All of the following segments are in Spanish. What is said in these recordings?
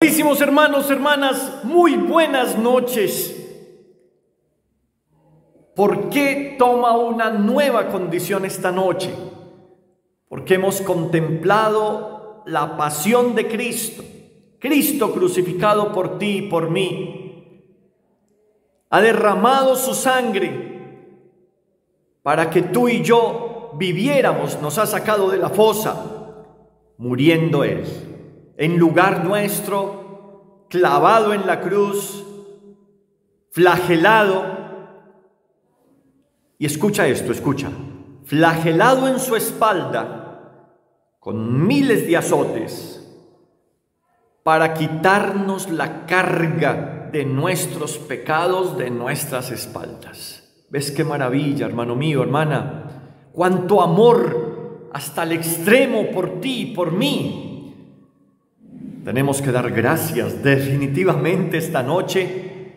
Queridísimos hermanos, hermanas, muy buenas noches. ¿Por qué toma una nueva condición esta noche? Porque hemos contemplado la pasión de Cristo, Cristo crucificado por ti y por mí. Ha derramado su sangre para que tú y yo viviéramos, nos ha sacado de la fosa, muriendo Él en lugar nuestro, clavado en la cruz, flagelado. Y escucha esto, escucha, flagelado en su espalda con miles de azotes para quitarnos la carga de nuestros pecados de nuestras espaldas. ¿Ves qué maravilla, hermano mío, hermana? Cuánto amor hasta el extremo por ti, por mí, tenemos que dar gracias definitivamente esta noche,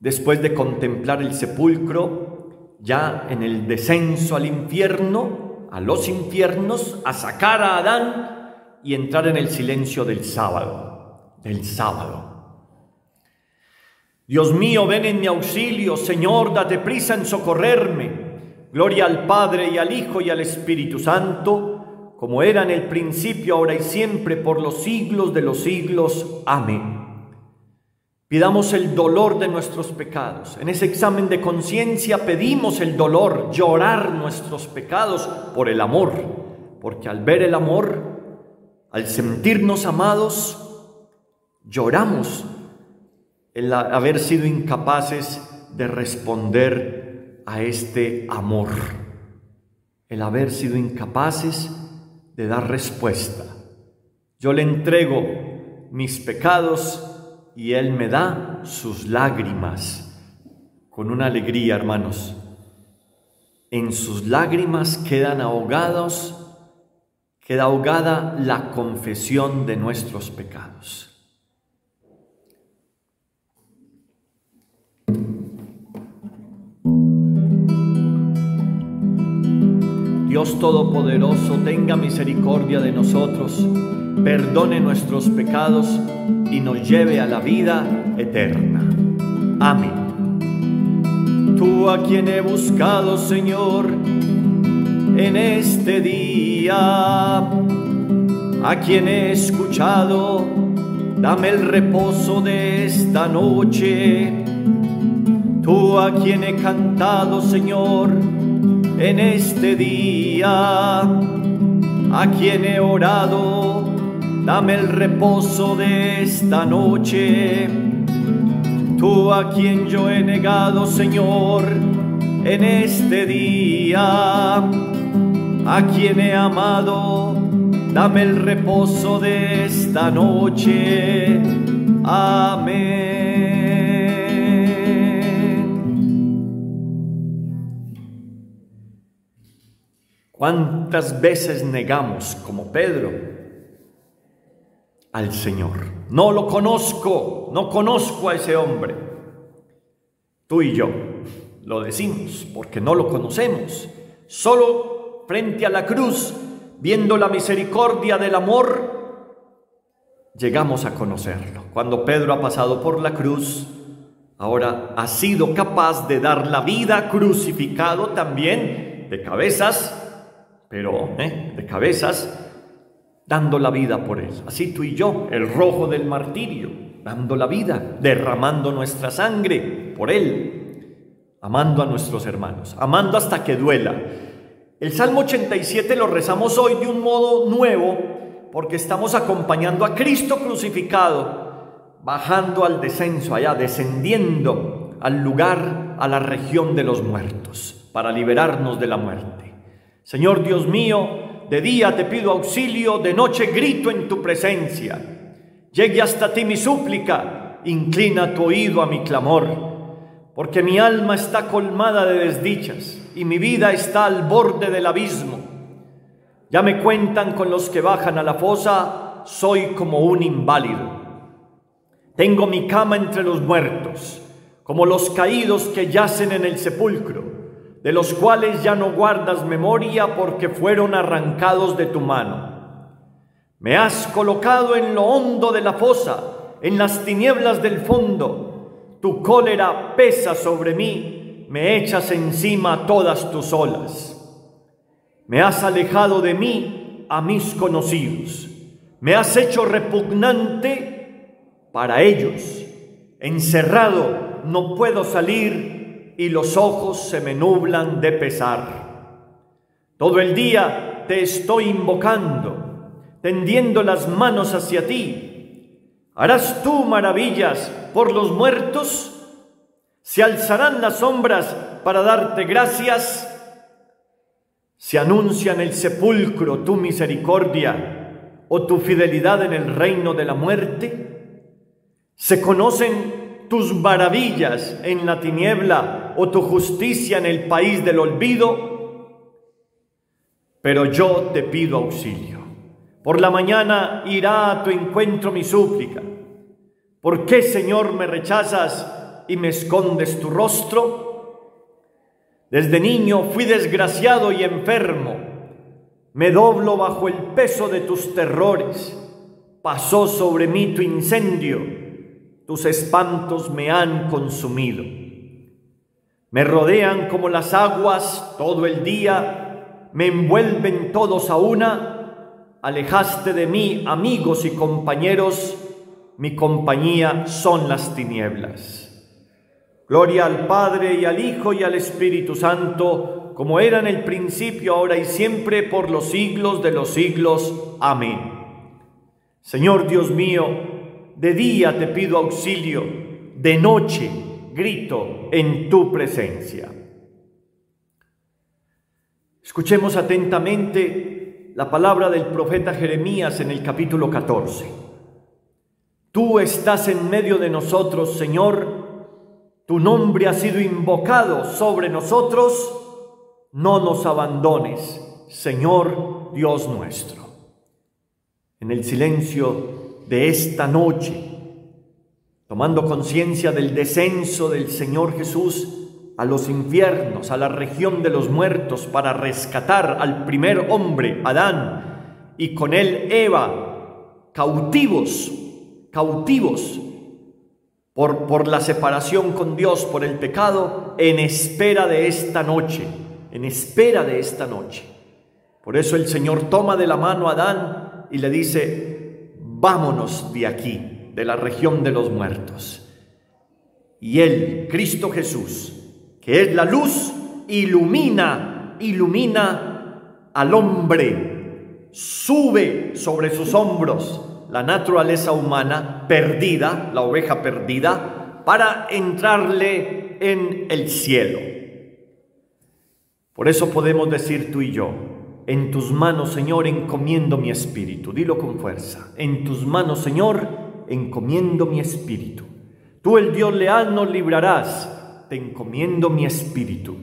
después de contemplar el sepulcro, ya en el descenso al infierno, a los infiernos, a sacar a Adán y entrar en el silencio del sábado, del sábado. Dios mío, ven en mi auxilio, Señor, date prisa en socorrerme. Gloria al Padre y al Hijo y al Espíritu Santo como era en el principio, ahora y siempre, por los siglos de los siglos. Amén. Pidamos el dolor de nuestros pecados. En ese examen de conciencia pedimos el dolor, llorar nuestros pecados por el amor, porque al ver el amor, al sentirnos amados, lloramos el haber sido incapaces de responder a este amor, el haber sido incapaces de dar respuesta. Yo le entrego mis pecados y Él me da sus lágrimas con una alegría, hermanos. En sus lágrimas quedan ahogados, queda ahogada la confesión de nuestros pecados. Dios Todopoderoso tenga misericordia de nosotros, perdone nuestros pecados y nos lleve a la vida eterna. Amén. Tú a quien he buscado, Señor, en este día, a quien he escuchado, dame el reposo de esta noche. Tú a quien he cantado, Señor, en este día. A quien he orado, dame el reposo de esta noche. Tú a quien yo he negado, Señor, en este día. A quien he amado, dame el reposo de esta noche. Amén. ¿Cuántas veces negamos, como Pedro, al Señor? No lo conozco, no conozco a ese hombre. Tú y yo lo decimos porque no lo conocemos. Solo frente a la cruz, viendo la misericordia del amor, llegamos a conocerlo. Cuando Pedro ha pasado por la cruz, ahora ha sido capaz de dar la vida crucificado también de cabezas pero ¿eh? de cabezas, dando la vida por Él. Así tú y yo, el rojo del martirio, dando la vida, derramando nuestra sangre por Él, amando a nuestros hermanos, amando hasta que duela. El Salmo 87 lo rezamos hoy de un modo nuevo porque estamos acompañando a Cristo crucificado, bajando al descenso allá, descendiendo al lugar, a la región de los muertos, para liberarnos de la muerte. Señor Dios mío, de día te pido auxilio, de noche grito en tu presencia. Llegue hasta ti mi súplica, inclina tu oído a mi clamor, porque mi alma está colmada de desdichas y mi vida está al borde del abismo. Ya me cuentan con los que bajan a la fosa, soy como un inválido. Tengo mi cama entre los muertos, como los caídos que yacen en el sepulcro de los cuales ya no guardas memoria porque fueron arrancados de tu mano. Me has colocado en lo hondo de la fosa, en las tinieblas del fondo. Tu cólera pesa sobre mí, me echas encima todas tus olas. Me has alejado de mí a mis conocidos. Me has hecho repugnante para ellos. Encerrado no puedo salir y los ojos se me nublan de pesar. Todo el día te estoy invocando, tendiendo las manos hacia ti. ¿Harás tú maravillas por los muertos? ¿Se alzarán las sombras para darte gracias? ¿Se anuncia en el sepulcro tu misericordia o tu fidelidad en el reino de la muerte? ¿Se conocen tus maravillas en la tiniebla o tu justicia en el país del olvido? pero yo te pido auxilio. Por la mañana irá a tu encuentro mi súplica. ¿Por qué, Señor, me rechazas y me escondes tu rostro? Desde niño fui desgraciado y enfermo. Me doblo bajo el peso de tus terrores. Pasó sobre mí tu incendio. Tus espantos me han consumido. Me rodean como las aguas todo el día me envuelven todos a una, alejaste de mí amigos y compañeros, mi compañía son las tinieblas. Gloria al Padre y al Hijo y al Espíritu Santo, como era en el principio, ahora y siempre, por los siglos de los siglos. Amén. Señor Dios mío, de día te pido auxilio, de noche grito en tu presencia. Escuchemos atentamente la palabra del profeta Jeremías en el capítulo 14. Tú estás en medio de nosotros, Señor, tu nombre ha sido invocado sobre nosotros, no nos abandones, Señor Dios nuestro. En el silencio de esta noche, tomando conciencia del descenso del Señor Jesús, a los infiernos, a la región de los muertos, para rescatar al primer hombre, Adán, y con él Eva, cautivos, cautivos por, por la separación con Dios, por el pecado, en espera de esta noche, en espera de esta noche. Por eso el Señor toma de la mano a Adán y le dice, vámonos de aquí, de la región de los muertos. Y él, Cristo Jesús, que es la luz, ilumina, ilumina al hombre, sube sobre sus hombros la naturaleza humana perdida, la oveja perdida, para entrarle en el cielo. Por eso podemos decir tú y yo, en tus manos, Señor, encomiendo mi espíritu. Dilo con fuerza. En tus manos, Señor, encomiendo mi espíritu. Tú, el Dios leal, nos librarás te encomiendo mi espíritu.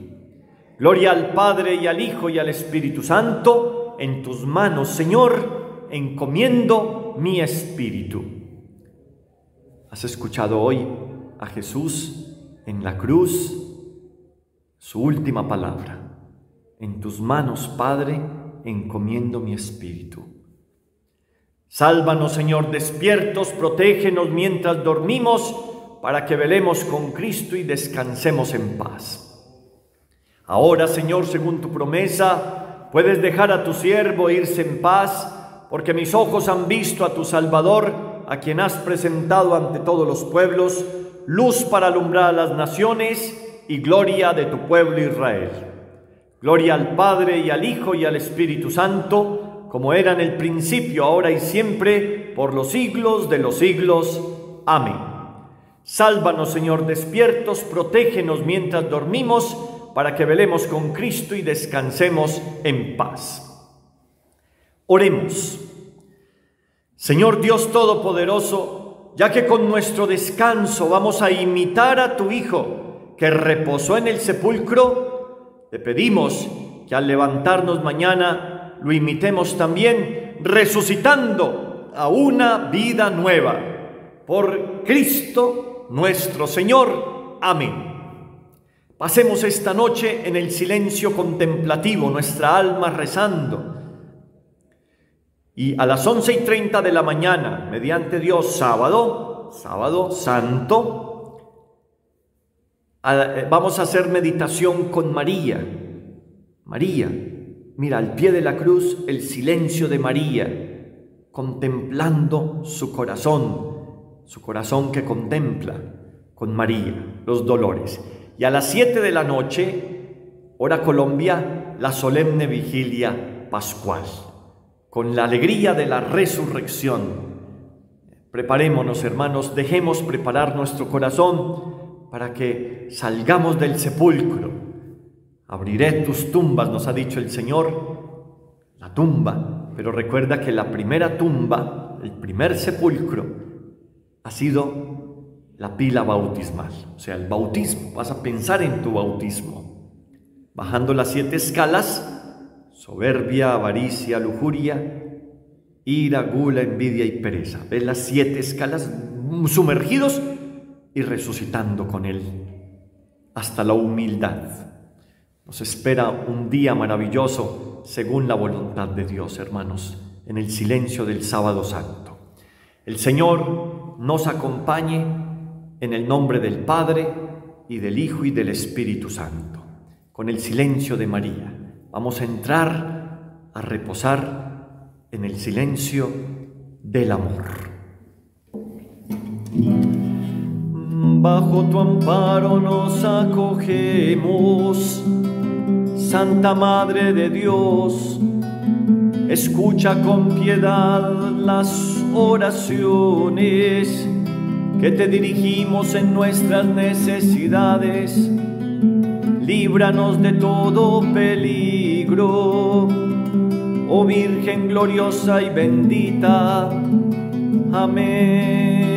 Gloria al Padre y al Hijo y al Espíritu Santo, en tus manos, Señor, encomiendo mi espíritu. ¿Has escuchado hoy a Jesús en la cruz? Su última palabra. En tus manos, Padre, encomiendo mi espíritu. Sálvanos, Señor, despiertos, protégenos mientras dormimos para que velemos con Cristo y descansemos en paz. Ahora, Señor, según tu promesa, puedes dejar a tu siervo irse en paz, porque mis ojos han visto a tu Salvador, a quien has presentado ante todos los pueblos, luz para alumbrar a las naciones y gloria de tu pueblo Israel. Gloria al Padre y al Hijo y al Espíritu Santo, como era en el principio, ahora y siempre, por los siglos de los siglos. Amén. Sálvanos, Señor, despiertos, protégenos mientras dormimos, para que velemos con Cristo y descansemos en paz. Oremos. Señor Dios Todopoderoso, ya que con nuestro descanso vamos a imitar a tu Hijo, que reposó en el sepulcro, te pedimos que al levantarnos mañana lo imitemos también, resucitando a una vida nueva. Por Cristo nuestro Señor. Amén. Pasemos esta noche en el silencio contemplativo, nuestra alma rezando. Y a las once y treinta de la mañana, mediante Dios, sábado, sábado santo, eh, vamos a hacer meditación con María. María, mira, al pie de la cruz, el silencio de María, contemplando su corazón, su corazón que contempla con María los dolores. Y a las siete de la noche, hora Colombia, la solemne vigilia pascual con la alegría de la resurrección. Preparémonos, hermanos, dejemos preparar nuestro corazón para que salgamos del sepulcro. Abriré tus tumbas, nos ha dicho el Señor, la tumba, pero recuerda que la primera tumba, el primer sepulcro, ha sido la pila bautismal, o sea, el bautismo. Vas a pensar en tu bautismo. Bajando las siete escalas, soberbia, avaricia, lujuria, ira, gula, envidia y pereza. Ves las siete escalas sumergidos y resucitando con Él hasta la humildad. Nos espera un día maravilloso según la voluntad de Dios, hermanos, en el silencio del sábado santo. El Señor nos acompañe en el nombre del Padre y del Hijo y del Espíritu Santo, con el silencio de María. Vamos a entrar a reposar en el silencio del amor. Bajo tu amparo nos acogemos, Santa Madre de Dios, escucha con piedad las oraciones que te dirigimos en nuestras necesidades líbranos de todo peligro, oh Virgen gloriosa y bendita. Amén.